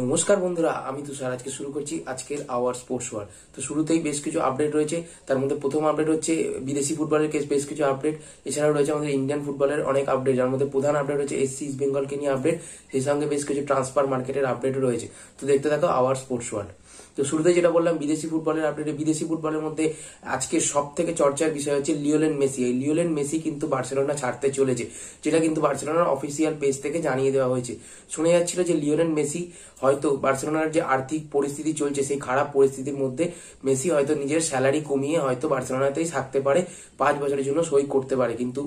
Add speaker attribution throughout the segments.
Speaker 1: নমস্কার বন্ধুরা, আমি তুষার। আজকে শুরু করছি আজকের আওয়ার স্পোর্টস ওয়ার তো শুরুতেই বেশ কিছু আপডেট রয়েছে। তার মধ্যে প্রথম আপডেট হচ্ছে বিদেশি ফুটবলের কেস বেশ কিছু আপডেট এছাড়াও রয়েছে আমাদের ইন্ডিয়ান ফুটবলের অনেক আপডেট যার মধ্যে প্রধান আপডেট হচ্ছে এসসি ইস্ট বেঙ্গলকে নিয়ে আপডেট সেই সঙ্গে বেশ কিছু ট্রান্সফার মার্কেটের আপডেট রয়েছে। তো দেখতে থাকো আওয়ার স্পোর্টস ওয়ার্ল্ড। তো শুরুতে যেটা বললাম, বিদেশি ফুটবলের আপডেটে বিদেশি ফুটবলের মধ্যে আজকে সব থেকে চর্চার বিষয় হচ্ছে লিওলেন মেসি। এই লিওলেন মেসি কিন্তু বার্সেলোনা ছাড়তে চলেছে, যেটা কিন্তু বার্সেলোনার অফিসিয়াল পেজ থেকে জানিয়ে দেওয়া হয়েছে। শুনে যাচ্ছিল যে লিওনেন মেসি হয়তো বার্সেলোনার যে আর্থিক পরিস্থিতি চলছে, সেই খারাপ পরিস্থিতির মধ্যে মেসি হয়তো নিজের স্যালারি কমিয়ে হয়তো বার্সেলোনাতেই থাকতে পারে, পাঁচ বছরের জন্য সই করতে পারে। কিন্তু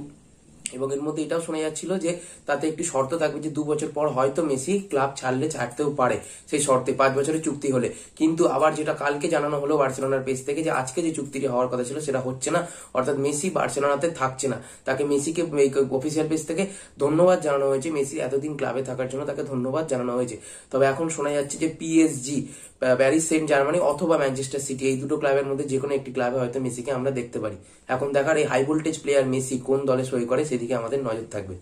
Speaker 1: এবং এর মধ্যে এটাও শোনা যাচ্ছিল যে তাতে একটি শর্ত থাকবে যে দু বছর পর হয়তো মেসি ক্লাব ছাড়লে ছাড়তেও পারে। সেই শর্তে পাঁচ বছরের চুক্তি হলে। কিন্তু আবার যেটা কালকে জানানো হলো বার্সেলোনার পেজ থেকে যে আজকে যে চুক্তিটি হওয়ার কথা ছিল সেটা হচ্ছে না। অর্থাৎ মেসি বার্সেলোনাতে থাকছে না। তাকে মেসিকে অফিসিয়াল পেজ থেকে ধন্যবাদ জানানো হয়েছে। মেসি এতদিন ক্লাবে থাকার জন্য তাকে ধন্যবাদ জানানো হয়েছে। তবে এখন শোনা যাচ্ছে যে পিএসজি প্যারিস সেন্ট জার্মানি অথবা ম্যানচেস্টার সিটি এই দুটো ক্লাবের মধ্যে যে কোনো একটি ক্লাবে হয়তো মেসিকে আমরা দেখতে পারি। এখন দেখার এই হাই ভোল্টেজ প্লেয়ার মেসি কোন দলে সই করে সেদিকে আমাদের নজর থাকবে।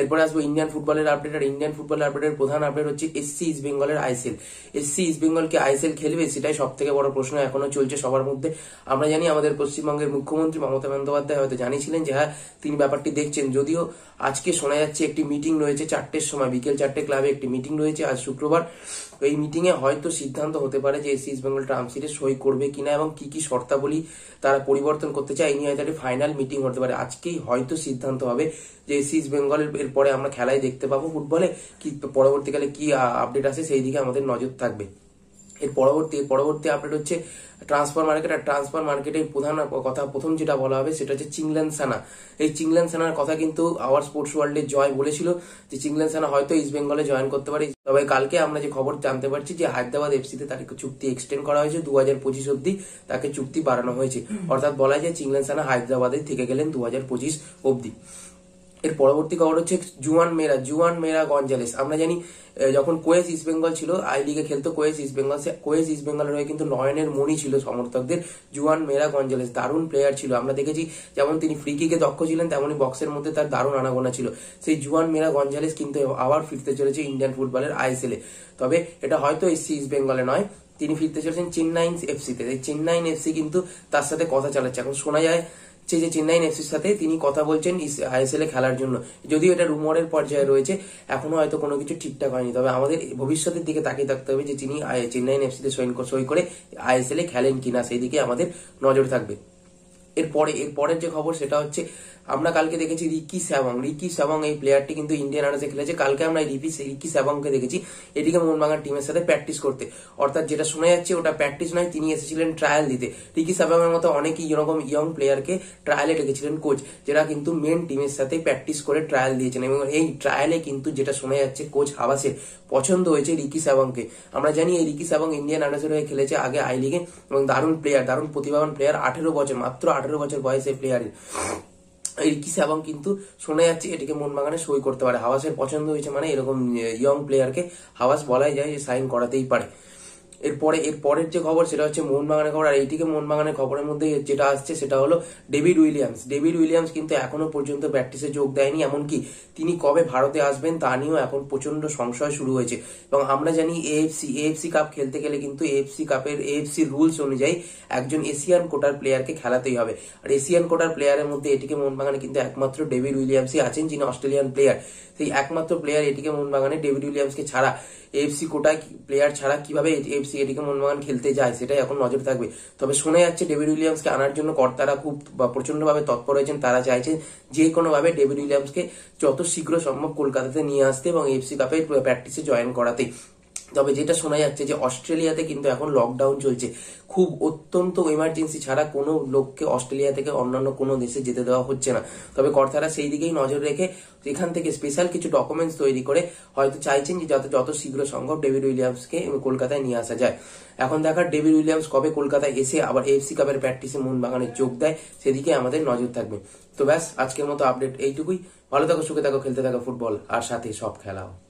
Speaker 1: এরপরে আসব ইন্ডিয়ান ফুটবলের আপডেট আর ইন্ডিয়ান ফুটবলের আপডেটের প্রধান আপডেট হচ্ছে এসসি ইস্ট বেঙ্গলের আইসেল এসসি ইস্ট বেঙ্গলকে আইসেল খেলবে সেটাই সব থেকে বড় প্রশ্ন এখনও চলছে সবার মধ্যে। আমরা জানি আমাদের পশ্চিমবঙ্গের মুখ্যমন্ত্রী মমতা বন্দ্যোপাধ্যায় হয়তো জানিয়েছিলেন যে হ্যাঁ তিনি ব্যাপারটি দেখছেন। যদিও আজকে শোনা যাচ্ছে একটি মিটিং রয়েছে চারটের সময়, বিকেল চারটে ক্লাবে একটি মিটিং রয়েছে আজ শুক্রবার। এই মিটিং এ হয়তো সিদ্ধান্ত হতে পারে যে SC East Bengal term series সই করবে কিনা এবং কি কি শর্তাবলী তারা পরিবর্তন করতে চায়। এই নিয়ে ফাইনাল মিটিং হতে পারে। আজকেই হয়তো সিদ্ধান্ত হবে যে এসি ইস্ট বেঙ্গলের এরপরে আমরা খেলায় দেখতে পাবো ফুটবলে কি পরবর্তীকালে কি আপডেট আসে সেই দিকে আমাদের নজর থাকবে। এর পরবর্তী পরবর্তী আপডেট হচ্ছে ট্রান্সফার মার্কেট আর ট্রান্সফার মার্কেটের প্রধান কথা, প্রথম যেটা বলা হবে সেটা হচ্ছে চিংলেন সানা এই চিংলেন সানার কথা কিন্তু আওয়ার স্পোর্টস ওয়ার্ল্ডে জয় বলেছিল যে চিংলেন সানা হয়তো ইস্ট বেঙ্গলে জয়েন করতে পারে। তবে কালকে আমরা যে খবর জানতে পারছি যে হায়দ্রাবাদ এফসিতে তার চুক্তি এক্সটেন্ড করা হয়েছে। দু হাজার পঁচিশ অব্দি তাকে চুক্তি বাড়ানো হয়েছে। অর্থাৎ বলা যায় চিংলেন সানা হায়দ্রাবাদে থেকে গেলেন দু হাজার পঁচিশ অব্দি এর পরবর্তী খবর হচ্ছে জুয়ান মেরা জুয়ান মেরা গঞ্জালেস। আমরা জানি যখন কোয়েস ইস্ট বেঙ্গল ছিল, আই লিগে খেলতো Quess East Bengal Quess East বেঙ্গলের হয়ে কিন্তু নয়নের মনি ছিল সমর্থকদের, জুয়ান মেরা গঞ্জালেস, দারুণ প্লেয়ার ছিল। আমরা দেখেছি, যেমন তিনি ফ্রি কিকে দক্ষ ছিলেন তেমনই বক্সের মধ্যে তার দারুণ আনাগোনা ছিল। সেই জুয়ান মেরা গঞ্জালেস কিন্তু আবার ফিরতে চলেছে ইন্ডিয়ান ফুটবলের আইএসএল এ। তবে এটা হয়তো এসসি ইস্ট বেঙ্গলে নয়, তিনি ফিরতে চলেছেন চেন্নাইন এফসিতে চেন্নাইন এফসি কিন্তু তার সাথে কথা চালাচ্ছে। এখন শোনা যায় যে চেন্নাইন এফসির সাথে তিনি কথা বলছেন আইএসএল এ খেলার জন্য। যদিও এটা রুমরের পর্যায়ে রয়েছে, এখনও হয়তো কোনো কিছু ঠিকঠাক হয়নি। তবে আমাদের ভবিষ্যতের দিকে তাকিয়ে থাকতে হবে যে, তিনি চেন্নাইন এফসিতে সই করে আইএসএল এ খেলেন কিনা সেই দিকে আমাদের নজর থাকবে। এরপরে এর পরের যে খবর সেটা হচ্ছে, আমরা কালকে দেখেছি রিকি স্যাবং রিকি স্যাবং এই প্লেয়ারটি কিন্তু ইন্ডিয়ান আনার্সে খেলেছে। কালকে আমরা রিপি রিকি স্যাবংকে দেখেছি। এটিকে মোহনবাগান টিমের সাথে প্র্যাকটিস করতে। অর্থাৎ যেটা শোনা যাচ্ছে, ওটা প্র্যাকটিস নয়, তিনি এসেছিলেন ট্রায়াল দিতে। রিকি স্যাবং এর মতো অনেকই এরকম ইয়ং প্লেয়ারকে ট্রায়ালে ডেকেছিলেন কোচ যেটা কিন্তু মেন টিমের সাথে প্র্যাকটিস করে ট্রায়াল দিয়েছেন। এবং এই ট্রায়ালে কিন্তু যেটা শোনা যাচ্ছে কোচ হাবাসের পছন্দ হয়েছে রিকি স্যাবংকে আমরা জানি এই রিকি স্যাবং ইন্ডিয়ান আনার্সের হয়ে খেলেছে আগে আই লিগে এবং দারুণ প্লেয়ার দারুণ প্রতিভাবান প্লেয়ার আঠেরো বছর, মাত্র আঠেরো বছর বয়সে প্লেয়ারের রিকি স্যাবং কিন্তু শোনা যাচ্ছে এটিকে মন বাগানে সই করতে পারে। হাওয়াসের পছন্দ হয়েছে মানে এরকম ইয়ং প্লেয়ারকে হাওয়াস বলাই যায় যে সাইন করাতেই পারে। এরপরে, এর পরের যে খবর সেটা হচ্ছে মোহনবাগানের খবর, আর এইটিকে মোহনবাগানের খবরের মধ্যে যেটা আসছে সেটা হলো ডেভিড উইলিয়ামস। ডেভিড উইলিয়ামস কিন্তু এখনও পর্যন্ত প্র্যাকটিসে যোগ দেয়নি, এমনকি তিনি কবে ভারতে আসবেন তা নিয়েও এখন প্রচণ্ড সংশয় শুরু হয়েছে। এবং আমরা জানি এএফসি এএফসি কাপ খেলতে গেলে কিন্তু এএফসি কাপের, এএফসি রুলস অনুযায়ী একজন এশিয়ান কোটার প্লেয়ারকে খেলাতেই হবে। আর এশিয়ান কোটার প্লেয়ারের মধ্যে এটিকে মোহনবাগানে কিন্তু একমাত্র ডেভিড উইলিয়ামসই আছেন, যিনি অস্ট্রেলিয়ান প্লেয়ার। সেই একমাত্র প্লেয়ার এটিকে মোহনবাগানে ডেভিড উইলিয়ামসকে ছাড়া এফসি কোটা প্লেয়ার ছাড়া কীভাবে এফসি এদিকে মোহনবাগান খেলতে যায়, সেটাই এখন নজর থাকবে। তবে শোনা যাচ্ছে ডেভিড উইলিয়ামসকে আনার জন্য কর্তারা খুব প্রচন্ডভাবে তৎপর হয়েছেন। তারা চাইছেন যে কোনোভাবে ডেভিড উইলিয়ামসকে যত শীঘ্র সম্ভব কলকাতাতে নিয়ে আসতে এবং এফসি কাপে প্র্যাকটিসে জয়েন করাতে। তবে যেটা শোনা যাচ্ছে যে অস্ট্রেলিয়াতে কিন্তু এখন লকডাউন চলছে। খুব অত্যন্ত ইমার্জেন্সি ছাড়া কোনো লোককে অস্ট্রেলিয়া থেকে অন্যান্য কোনো দেশে যেতে দেওয়া হচ্ছে না। তবে কর্তারা সেই দিকেই নজর রেখে এখান থেকে স্পেশাল কিছু ডকুমেন্টস তৈরি করে হয়তো চাইছেন যে যত যত শীঘ্র সম্ভব ডেভিড উইলিয়ামসকে কলকাতায় নিয়ে আসা যায়। এখন দেখার ডেভিড উইলিয়ামস কবে কলকাতায় এসে আবার এফসি কাপের প্র্যাকটিসে মন মোহনবাগানে যোগ দেয়, সেদিকে আমাদের নজর থাকবে। তো ব্যাস, আজকের মতো আপডেট এইটুকুই। ভালো থাকো, সুখে থাকো, খেলতে থাকো ফুটবল আর সাথে সব খেলাও।